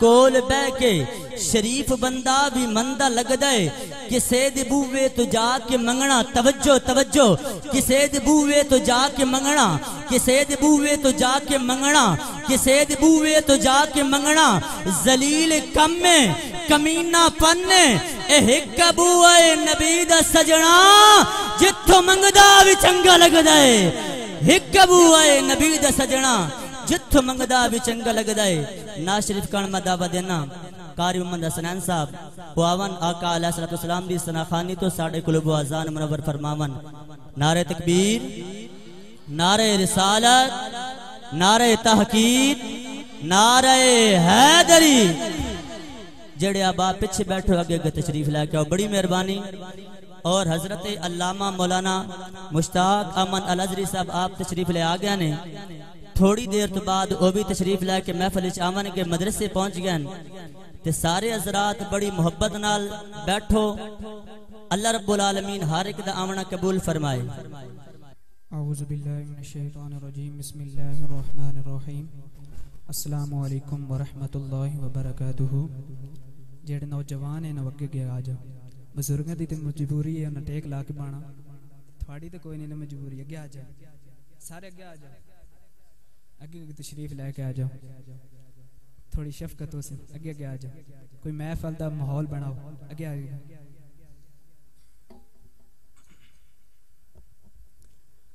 کول بہ کے شریف بندہ بھی مندہ لگ دے کسے دے بوے تو جا کے منگنا۔ توجہ توجہ۔ کسے دے بوے تو جا کے منگنا۔ کسے دے بوے تو جا کے منگنا۔ کسے دے بوے تو جا کے منگنا۔ زلیل کم میں کمینہ پنے اے ہک بوئے نبی دا سجنا۔ جتھو منگدا بھی چنگا لگ دے ہک بوئے نبی دا سجنا۔ جتھو منگدا بھی چنگا لگ دے نا شریف کان میں دعویٰ دینا۔ قاری محمد حسنین صاحب واون آقا علیہ الصلوۃ والسلام دی سناخانی تو ساڈے قلوب و اذان منور فرماون۔ نعرہ تکبیر، نعرہ رسالت، نعرہ تحقیق، نعرہ حیدری۔ جڑے آبا پیچھے بیٹھو، اگے اگے تشریف لے کے آؤ۔ بڑی مہربانی۔ اور حضرت علامہ مولانا مشتاق امن الازری صاحب، آپ تشریف لے آ گیا نے۔ تھوڑی دیر تو بعد وہ بھی تشریف لے کے محفل آمن کے مدرسے پہنچ گئے تے سارے حضرات بڑی محبت نال بیٹھو۔ اللہ رب العالمین ہر ایک دا آمنا قبول فرمائے۔ اعوذ باللہ من الشیطان الرجیم۔ بسم اللہ الرحمن الرحیم۔ السلام علیکم ورحمت اللہ وبرکاتہ۔ جڑے نوجوان ہیں، نو اگے گیا، آ جاؤ۔ بزرگاں دی تے مجبوری ہے، انہاں ٹیک لا کے بانا۔ تھوڑی تے کوئی نہیں مجبوری اگے آ جاؤ۔ سارے اگے آ جاؤ۔ اگے اگے تشریف لے کے آ جاؤ۔ تھوڑی شفقت ہو سے۔ اگے اگے آ جاؤ۔ کوئی محفل دا ماحول بناؤ۔ اگے آ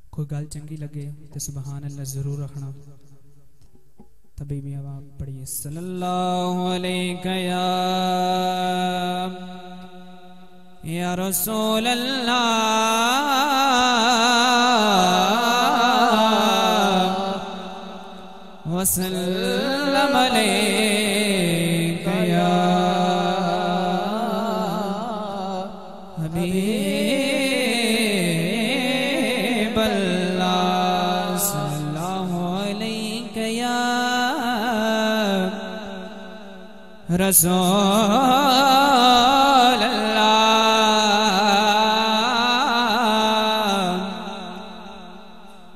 کوئی گل چنگی لگے تو سبحان اللہ ضرور رکھنا۔ تبھی بھی آواز پڑھیے۔ صلی اللہ علیہ یا یا رسول اللہ۔ وسلم علیہ یا حبیب اللہ صلی اللہ علیہ یا رسول اللہ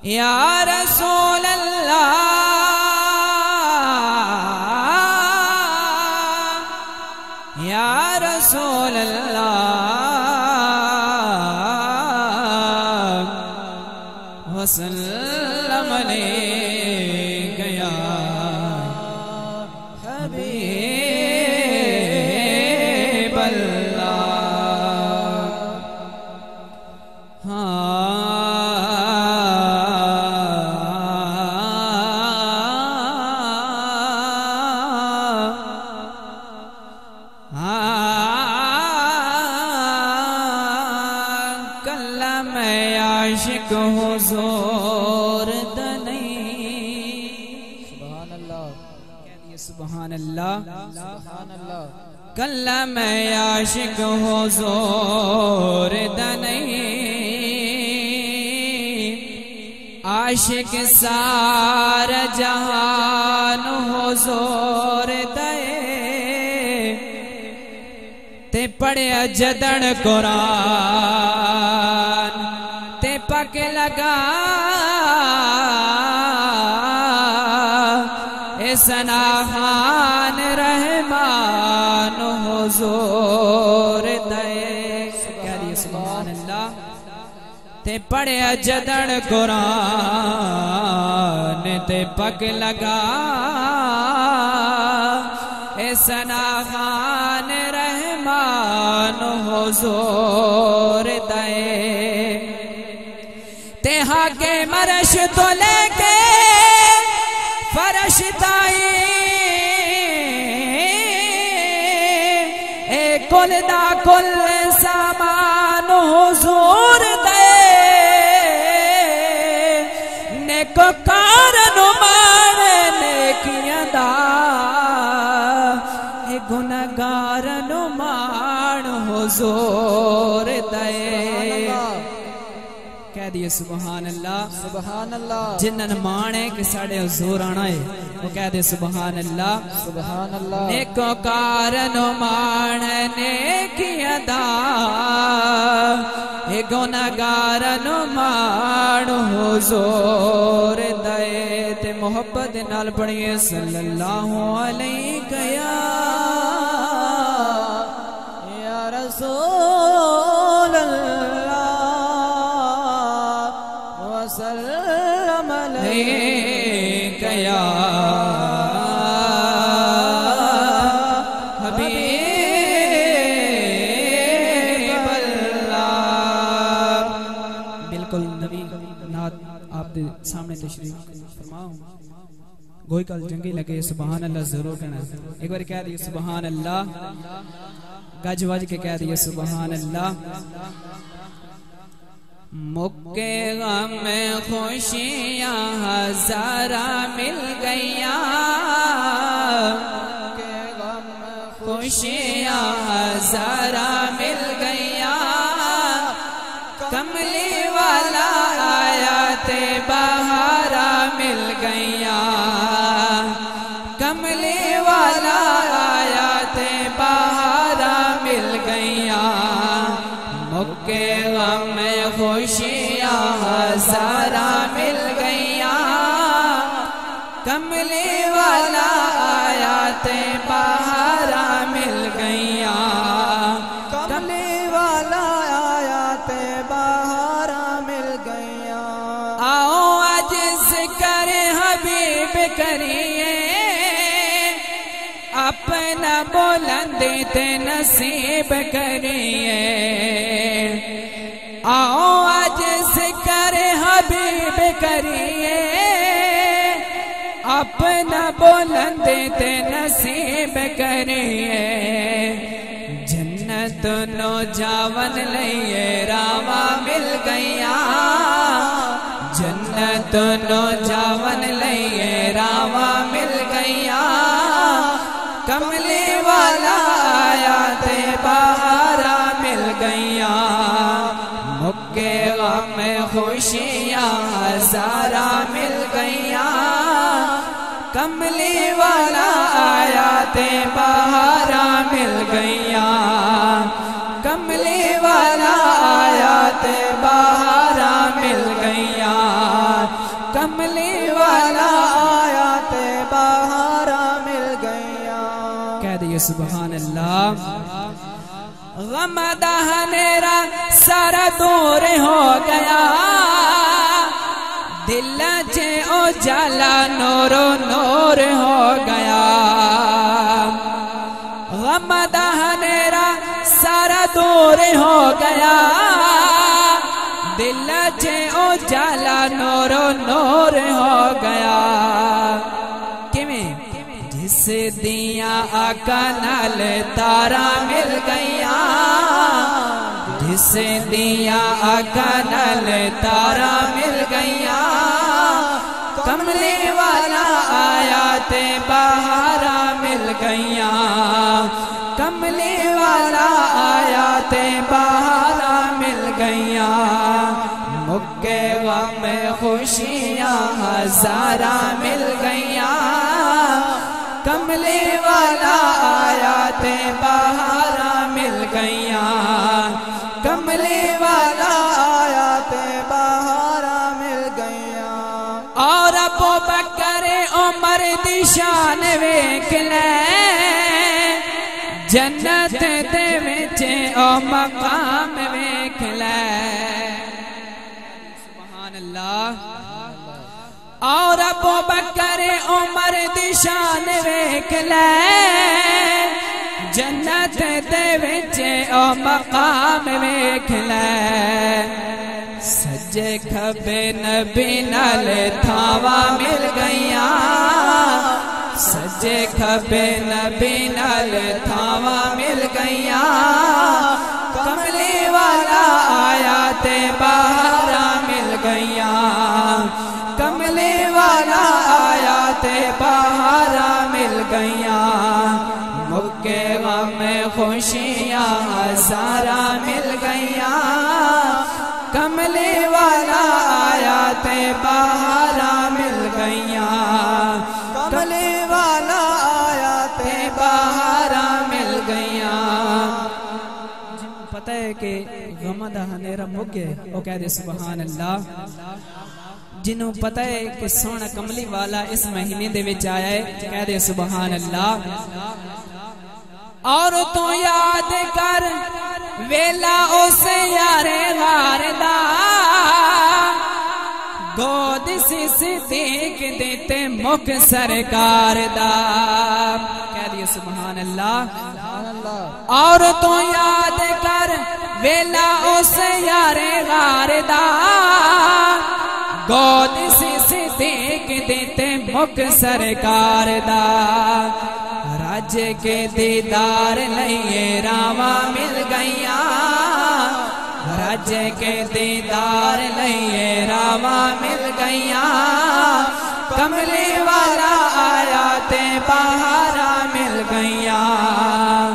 یا رسول اللہ رسول اللہ عاشق حضور دنئی سبحان اللہ سبحان اللہ۔ سبحان اللہ کلا میں عاشق حضور دنئی عاشق سار جہان حضور دے تے پڑھیا جدن قرآن۔ پک لگا۔ اسنا خان رحمان، حضور دے۔ کہہ سبحان اللہ۔ تے پڑھیا جدن قرآن تے پک لگا۔ اسنا خان رحمان، حضور دے۔ تے کے مرش تو لے کے فرش تائی اے کل دا کل سامان، حضور دا دیئے سبحان اللہ۔ سبحان اللہ۔ جنن مانے کہ ساڑے حضور آنا ہے وہ کہہ دے سبحان اللہ۔ سبحان اللہ۔ نیکو کارن مان نیکیاں دا اے گناہگارن مان حضور دے۔ تے محبت نال پڑھیے صلی اللہ علیہ نات آپ دے سامنے تشریف فرماؤں۔ گوئی کل جنگی لگے سبحان اللہ ضرور کرنا ایک بار کہہ دیئے سبحان اللہ گج وج کے کہہ دیئے سبحان اللہ مکے غم میں خوشیاں ہزارہ مل گیا مکے غم خوشیاں ہزارہ مل آیا تے بہارا مل گئیاں۔ کملی والا آیا بہارا مل گئیاں۔ مکے غم خوشیاں ہزارہ مل گئیاں۔ کملی والا آیا بہارا بلند تے نصیب کریے۔ آؤ آج ذکر حبیب کریے۔ اپنا بلند تے نصیب کریے۔ جنت نو جاون لئیے راوا مل گیا۔ جنت نو جاون لئیے راوا مل گیا۔ کملی والا آیا تے بہارا مل گیا مکے غم خوشیاں ہزارہ مل گیا کملی والا آیا تے بہارا مل گیا کملی والا آیا تے بہارا مل گیا کملی والا سبحان اللہ۔ غم دہنیرا سارا دور ہو گیا۔ دل چے او جالا نور و نور ہو گیا۔ غم دہنیرا سارا دور ہو گیا۔ دل چے او جالا نور و نور ہو گیا۔ دیا آقا نال تارا مل گیا جس دیا آقا نال تارا مل گیا کملی والا آیا تے بہارا مل گیا کملی والا آیا تے بہارا مل گیا مکے غم خوشیاں ہزارہ مل گیا کملی والا آیا تے بہارا مل گیا کملی والا آیا تے بہارا مل گئیاں۔ اور ابو بکر عمر دی شان ویکھ لے۔ جنت دے وچ او مقام اور ابو بکر عمر دی شان ویکھ لے۔ جنت دے وچ او مقام ویکھ لے۔ سجے کھبے نبی نال تھاوا مل گئیاں۔ سجے کھبے نبی نال تھاوا مل گئیاں۔ کملی والا آیا تے بہارا والا آیا تے بہارا مل گئیاں۔ مکے غم خوشیاں ہزارہ مل گئیاں۔ کملی والا آیا تے بہارا مل گئیاں۔ کملی والا آیا تے بہارا مل گئیاں۔ جنہوں پتہ ہے کہ غم دا ہنیرا مک گئے وہ کہہ دے سبحان اللہ۔ جنہوں پتہ ہے کہ سونا کملی والا اس مہینے دے وچ آیا ہے، کہہ دے سبحان اللہ اور تو یاد کر، ویلا اس یارے غار دا گود سی صدیق دیتے مک سرکار دا۔ کہہ دیئے سبحان اللہ سبحان اللہ اور تو یاد کر، ویلا اس یارے غار دا گود سی صدیق دیتے مک سرکار دا۔ راج کے دیدار لئیے راما مل گئیاں۔ راج کے دیدار لئیے راما مل گئیاں۔ کملی والا آیا تے بہارا مل گئیاں۔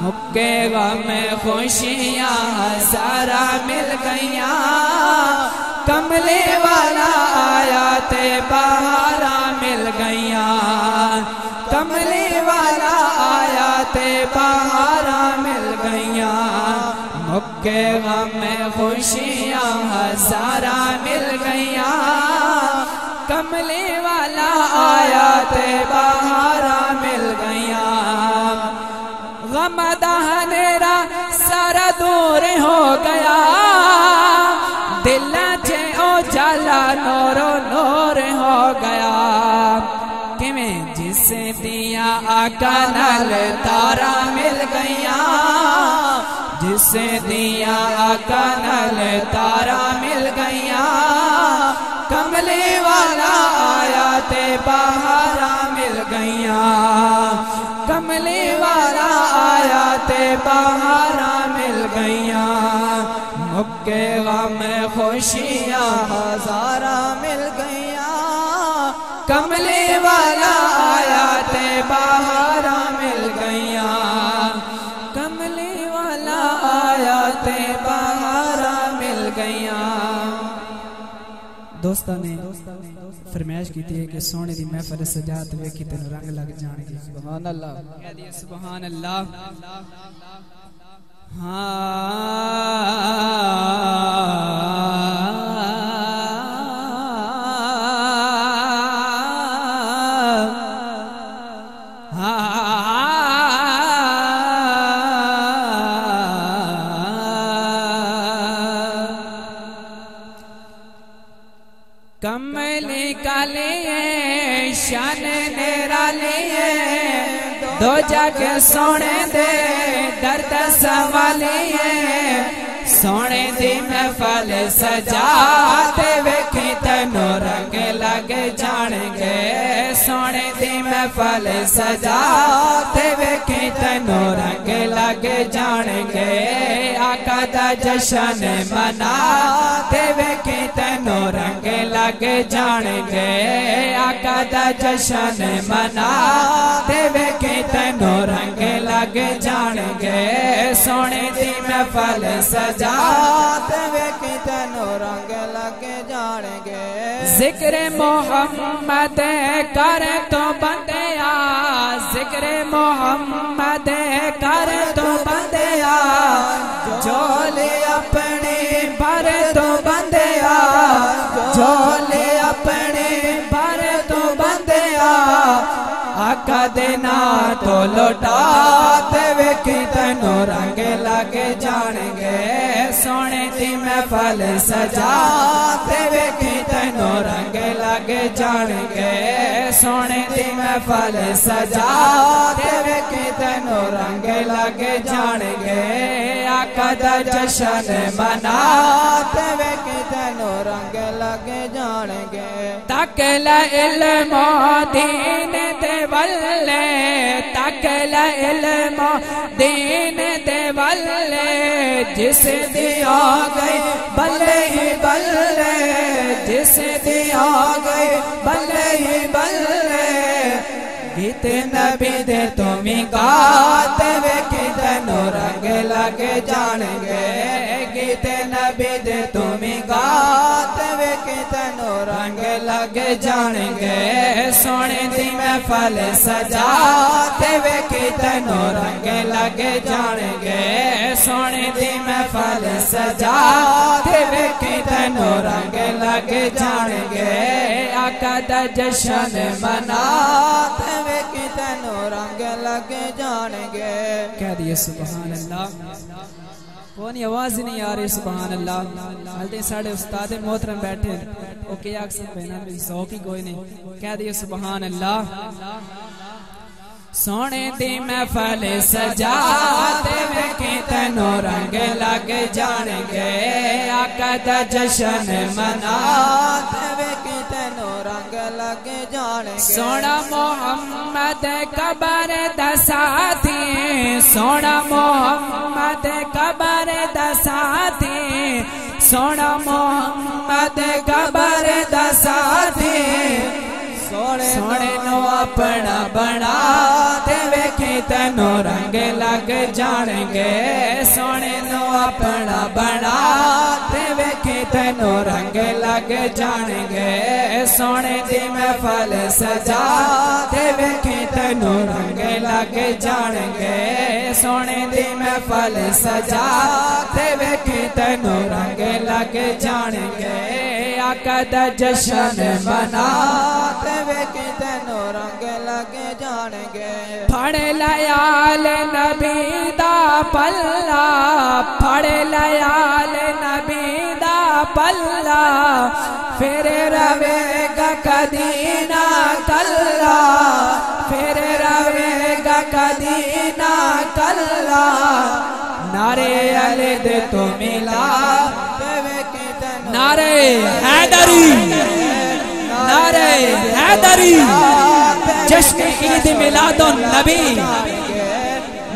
مکے غم خوشیاں سارا مل گئیاں۔ کملے والا آیا تے بہارا مل گئیاں۔ کملے والا آیا تے بہارا مل گئیاں۔ مکے غم خوشیاں سارا مل گئیاں۔ کملے والا آیا تے بہارا مل گئیاں۔ غم دہنیرا چے نورو نور ہو گیا۔ کمیں جس دیا آقا نل تارا مل گیا جس دیا آقا نل تارا مل گیا کملے والا آیا تے بہارا مل گیا کملے والا آیا تے بہارا مل گیا مکے غم خوشیاں ہزارہ مل گیا کملے والا آیا تے بہارا مل گیا کملے والا آیا تے بہارا مل گیا دوستاں نے فرمائش کی تھی کہ سونے دی محفل سجات ویکھی تینوں رنگ لگ جان گے سبحان اللہ۔ سبحان اللہ۔ کمل کالے شان نیرا لیے۔ دو جگ سونے دے درد سوالی ہے سونے دی محفل سجا تے ویکھی تینو رنگ لگ جان گے۔ سونے دی محفل سجا تے ویکھی تینو رنگ لگ جان گے۔ آقا دا جشن منا تے ویکھی تینو رنگ لگ جان گے۔ آقا دا جشن منا تے ویکھی تینو رنگ لگ جان گے۔ سونے دی محفل سجا تے ویکھی تینوں رنگ لگ جان گے ذکر محمد کر تو بندیا ذکر محمد کر تو بندیا جولے اپنے بر تو بندیا جولے اپنے بر تو بندیا آقا دینا تو لوٹا تے ویکھی تینوں رنگ لگ جان گے سونے دی محفل سجا تے ویکھی تینوں رنگ لگ جان گے سونے دی محفل سجا تے ویکھی تینوں رنگ لگ جان گے آقا دا جشن منا تے ویکھی تینوں رنگ لگ جان گے تک علم دین دے ولے تک علم دین دے ولے جس دی آ گئی بلے ہی بلے جس دی آ گئی بلے ہی بلے۔ گیت نبی دے تمہیں گاتے وے تینو رنگ لگ جان گے گیت نبی دے تمہیں لگ جان گے سونے دی محفل سجا تے ویکھی تینو رنگ لگ جان گے سونے دی محفل سجا تے ویکھی تینو رنگ لگ جان گے آقا دا جشن منا تے ویکھی تینوں رنگ لگ جان گے کہہ دیے سبحان اللہ کونی آواز ہی نہیں آ رہی سبحان اللہ حالتے ساڑھے استاد محترم بیٹھے او کیا اکسر بہنا میری سوکی کوئی نہیں کہہ دیے سبحان اللہ سونے دی محفل سجا تے ویکھی تینو رنگ لگ جان گے آقا دا جشن منا تے تینو رنگ لگ جان گے سونا محمد قبر دسا ساتھی سونا محمد قبر دسا ساتھی سونا محمد قبر دسا ساتھی سونے نو اپنا بنا تے ویکھی تینو رنگ لگ جان گے۔ سونے نو اپنا بنا تے ویکھی تینو رنگ لگ جان گے۔ سونے دی محفل سجا تے ویکھی تینو رنگ لگ جان گے۔ سونے دی محفل سجا تے ویکھی تینو رنگ لگ جان گے۔ آقا دا جشن منا پھڑ لیال نبی دا پلا پھڑ لیال نبی دا پلا پھر روے گا کدی نہ کلا پھر روے گا کدی نہ کلا نارے علی دے تو ملا نعرے حیدری نعرہ حیدری جشن عید میلاد النبی۔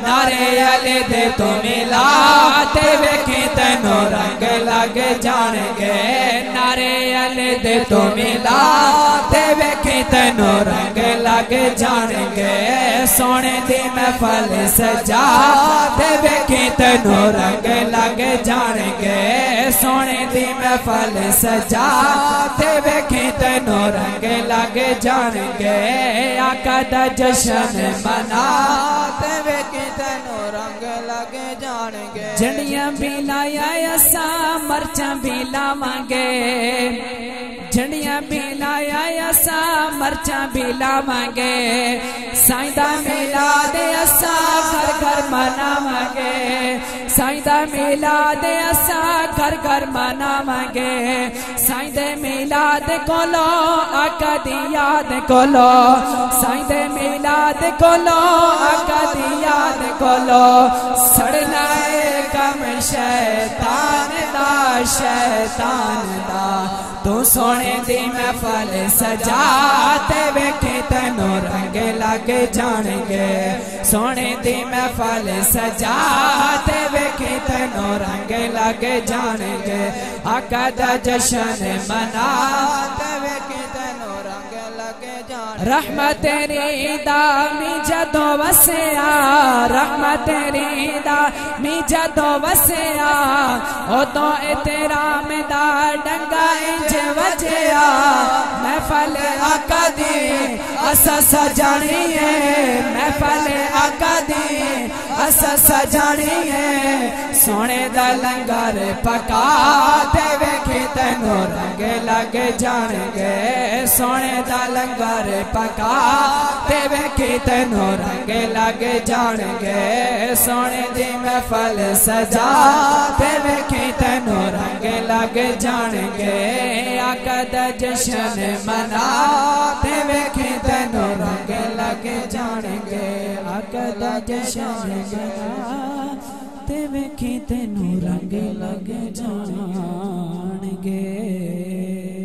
نارے علی دے تو ملا تے ویکھی تینو رنگ لگ جان گے، نارے علی دے تو ملا تے ویکھی تینو رنگ لگ جان گے۔ سونے دی محفل سجا، تے ویکھی تینو رنگ لگ جان گے۔ سونے دی محفل سجا، تے ویکھی تینو رنگ لگ جان گے۔ آقا دا جشن منا، تے ویکھی تینو رنگ لگ جان گے۔ جھنڈیاں بھی لایا اسا مرچاں بھی لاواں گے جھنڈیاں بھی لایا اسا مرچاں بھی لاواں گے سائیں دا میلاد اسا گھر گھر مناواں گے سائیں دا میلاد اسا گھر گھر مناواں گے سائیں دے میلاد کولو آقا دی یاد کولو۔ سائیں دے میلاد کولو آقا دی یاد کولو۔ سڑنا ہے کم شیطان دا شیطان دا۔ تو سونے دی محفل سجا تے تینو رنگ لگ جان گے سونے دی محفل سجا تے ویکھے تینو رنگ لگ جان گے آقا دا جشن منا تے تینو رنگ رحمت تیری دا می جدو وسیا رحمت تیری دا می جدو وسیا او تو احترام دا ڈنگا انج وجیا محفل آقا دی اسا سجانی ہے محفل آقا دی اسا سجانی ہے سونے دا لنگر پکا تے ویکھی تینو رنگ لگ جان گے، سونے دا لنگر پکا۔ تے ویکھی تینو رنگ لگ جان گے، سونے دی محفل سجا۔ تے ویکھی تینو رنگ لگ جان گے آقا دا جشن منا۔ تے ویکھی تینو رنگ لگ جان گے آقا دا جشن منا۔ وے کی تنگ لگ جان گے